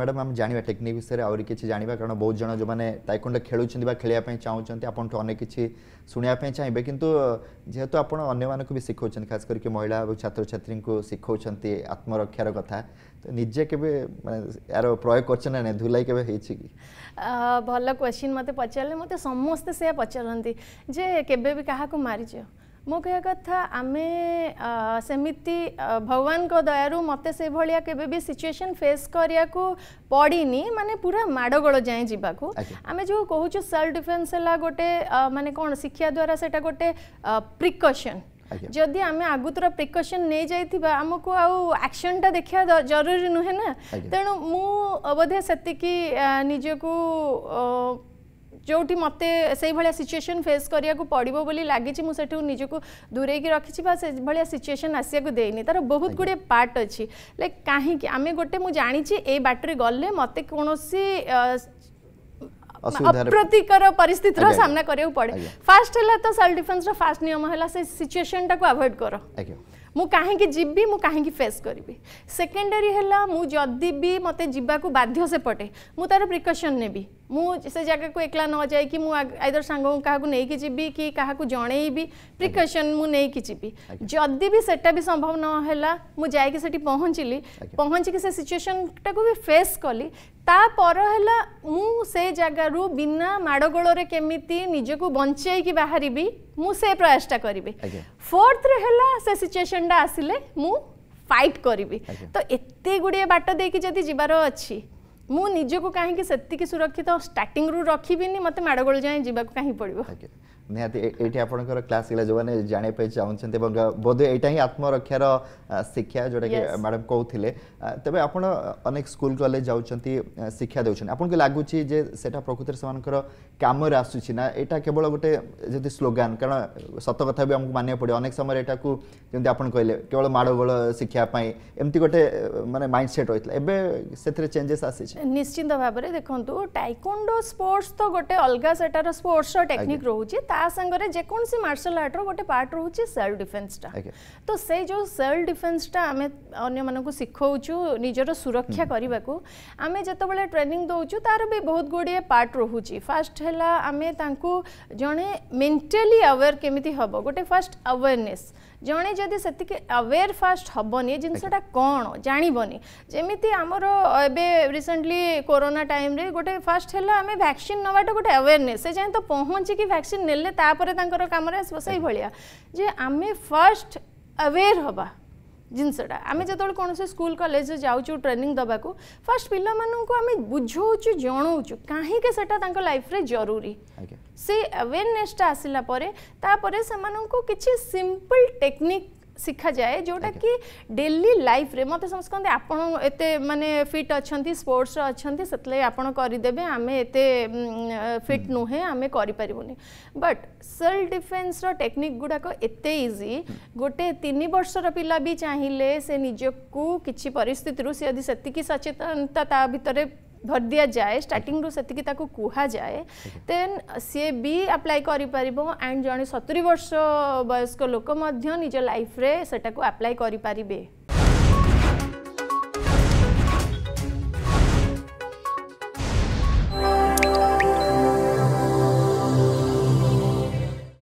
madam आम जाना technique विषय में आरी किसी जाना कारण बहुत जन जो मैंने तैकुंड खेल खेलवाई चाहूँगी आप कि शुणापी चाहिए कितु जेहेतु आप भी खास करके महिला और छात्र छात्री को शिखा आत्मरक्षार कथ तो निजे के मैं यार प्रयोग करें धूलाई के भल क्वेश्चन मत पचारे मतलब समस्ते से पचारती जे के मारीच ମୋ କହିବା କଥା ଆମେ ସେମିତି ଭଗବାନଙ୍କ ଦୟାରୁ ମୋତେ ସେଭଳିଆ କେବେ ବି ସିଚୁଏସନ୍ ଫେସ୍ କରିବାକୁ ପଡ଼ିନି ମାନେ ପୁରା ମାଡ଼ଗୋଳ ଯାଏଁ ଯିବାକୁ ଆମେ ଯେଉଁ କହୁଛୁ ସେଲ୍ଫ ଡିଫେନ୍ସ ହେଲା ଗୋଟେ ମାନେ କ'ଣ ଶିକ୍ଷା ଦ୍ୱାରା ସେଇଟା ଗୋଟେ ପ୍ରିକସନ୍ ଯଦି ଆମେ ଆଗତୁରା ପ୍ରିକସନ୍ ନେଇଯାଇଥିବା ଆମକୁ ଆଉ ଆକ୍ସନଟା ଦେଖିବା ଜରୁରୀ ନୁହେଁ ନା ତେଣୁ ମୁଁ ବୋଧେ ସେତିକି ନିଜକୁ ଯେଉଁଠି ମୋତେ ସେଇଭଳିଆ ସିଚୁଏସନ୍ ଫେସ୍ କରିବାକୁ ପଡ଼ିବ ବୋଲି ଲାଗିଛି ମୁଁ ସେଠୁ ନିଜକୁ ଦୂରେଇକି ରଖିଛି ବା ସେଭଳିଆ ସିଚୁଏସନ୍ ଆସିବାକୁ ଦେଇନି ତାର ବହୁତ ଗୁଡ଼ିଏ ପାର୍ଟ ଅଛି ଲାଇକ୍ କାହିଁକି ଆମେ ଗୋଟେ ମୁଁ ଜାଣିଛି ଏଇ ବାଟରେ ଗଲେ ମୋତେ କୌଣସି ଅପ୍ରତିକର ପରିସ୍ଥିତିର ସାମ୍ନା କରିବାକୁ ପଡ଼େ ଫାଷ୍ଟ ହେଲା ତ ସେଲ୍ଫ ଡିଫେନ୍ସର ଫାଷ୍ଟ ନିୟମ ହେଲା ସେ ସିଚୁଏସନ୍ଟାକୁ ଆଭଏଡ଼ କର ମୁଁ କାହିଁକି ଯିବି ମୁଁ କାହିଁକି ଫେସ୍ କରିବି ସେକେଣ୍ଡାରୀ ହେଲା ମୁଁ ଯଦି ବି ମୋତେ ଯିବାକୁ ବାଧ୍ୟ ସେପଟେ ମୁଁ ତାର ପ୍ରିକସନ୍ ନେବି मुझे जगह को एकला न जाए कि आईदर सांग क्या नहींक जी कि क्या जनईबी प्रिकसन मुझी जदि भी सेटा भी संभव नाला मुझे पहुँचली पहुँचिक से सिचुएशन टाक भी फेस कली तापर है मुझे जगार बिना माड़गोल केमी निजक बचे कि बाहर मुझे प्रयासटा करी फोर्थ रेला से सिचुएसन टा आसिले मु फाइट करी तो ये गुड़िया बाट देखिए जबार अच्छी मुझक कहीं सुरक्षित स्टार्ट रू रखी मतलब मेड़गोल जाए जी कहीं पड़ा ନିହାତି ଏଇଠି ଆପଣଙ୍କର କ୍ଲାସ୍ ଥିଲା ଯେଉଁମାନେ ଜାଣିବା ପାଇଁ ଚାହୁଁଛନ୍ତି ଏବଂ ବୋଧହୁଏ ଏଇଟା ହିଁ ଆତ୍ମରକ୍ଷାର ଶିକ୍ଷା ଯେଉଁଟାକି ମ୍ୟାଡ଼ାମ୍ କହୁଥିଲେ ତେବେ ଆପଣ ଅନେକ ସ୍କୁଲ କଲେଜ ଯାଉଛନ୍ତି ଶିକ୍ଷା ଦେଉଛନ୍ତି ଆପଣଙ୍କୁ ଲାଗୁଛି ଯେ ସେଇଟା ପ୍ରକୃତରେ ସେମାନଙ୍କର କାମରେ ଆସୁଛି ନା ଏଇଟା କେବଳ ଗୋଟେ ଯଦି ସ୍ଲୋଗାନ୍ କାରଣ ସତ କଥା ବି ଆମକୁ ମାନିବାକୁ ପଡ଼ିବ ଅନେକ ସମୟରେ ଏଇଟାକୁ ଯେମିତି ଆପଣ କହିଲେ କେବଳ ମାଡ଼ଗୋଳ ଶିକ୍ଷା ପାଇଁ ଏମିତି ଗୋଟେ ମାନେ ମାଇଣ୍ଡ ସେଟ୍ ରହିଥିଲା ଏବେ ସେଥିରେ ଚେଞ୍ଜେସ୍ ଆସିଛି ନିଶ୍ଚିନ୍ତ ଭାବରେ ଦେଖନ୍ତୁ ଟାଇକୋଣ୍ଡୋ ସ୍ପୋର୍ଟସ୍ ତ ଗୋଟେ ଅଲଗା ସେଟାର ସ୍ପୋର୍ଟସ୍ର ଟେକ୍ନିକ୍ ରହୁଛି ତା ता जो मार्शल आर्टर गोटे पार्ट रोचे सेल्फ डिफेन्सटा तो से जो सेल्फ डिफेन्सटा आम अन्य शिखाऊ निजर सुरक्षा करने को आम जिते ट्रेनिंग दौचु तार भी बहुत गुड़े पार्ट रोच फास्ट है आम जड़े मेन्टाली आवेयर केमी हम गोटे फास्ट अवेयरनेस ଜଣେ ଯଦି ସେତିକି ଆୱେର୍ ଫାଷ୍ଟ ହେବନି ଜିନିଷଟା କ'ଣ ଜାଣିବନି ଯେମିତି ଆମର ଏବେ ରିସେଣ୍ଟଲି କୋରୋନା ଟାଇମ୍ରେ ଗୋଟେ ଫାଷ୍ଟ ହେଲା ଆମେ ଭ୍ୟାକ୍ସିନ୍ ନେବାଟା ଗୋଟେ ଆୱେର୍ନେସ୍ ସେ ଯାଏଁ ତ ପହଞ୍ଚିକି ଭ୍ୟାକ୍ସିନ୍ ନେଲେ ତାପରେ ତାଙ୍କର କାମରେ ଆସିବ ସେଇଭଳିଆ ଯେ ଆମେ ଫାଷ୍ଟ ଆୱେର୍ ହେବା ଜିନିଷଟା ଆମେ ଯେତେବେଳେ କୌଣସି ସ୍କୁଲ କଲେଜରେ ଯାଉଛୁ ଟ୍ରେନିଂ ଦେବାକୁ ଫାର୍ଷ୍ଟ ପିଲାମାନଙ୍କୁ ଆମେ ବୁଝଉଛୁ ଜଣାଉଛୁ କାହିଁକି ସେଟା ତାଙ୍କ ଲାଇଫରେ ଜରୁରୀ ସେ ଆୱେରନେସ୍ଟା ଆସିଲା ପରେ ତାପରେ ସେମାନଙ୍କୁ କିଛି ସିମ୍ପଲ୍ ଟେକ୍ନିକ୍ शिखा जाए जोटा कि डेली लाइफ रे मते समझ कंदे आपण एते फिट अच्छा स्पोर्टस रे अछंती सतले आपण करि फिट नुहे आम आमे करि परिबोनी बट सेल डिफेंस टेक्निक गुडा को इजी गोटे तीन वर्ष पिला भी चाहिए से निजकु किछि परिस्थिति रु से सचेतनता भितर भर दिया जाए स्टार्टिंग सेतिकी ताकू कुहाए देन सी भी आप्लाय कर एंड जड़े सतुरी वर्ष वयस्क लोक निज लाइफ रे सेटा आप्लाय करें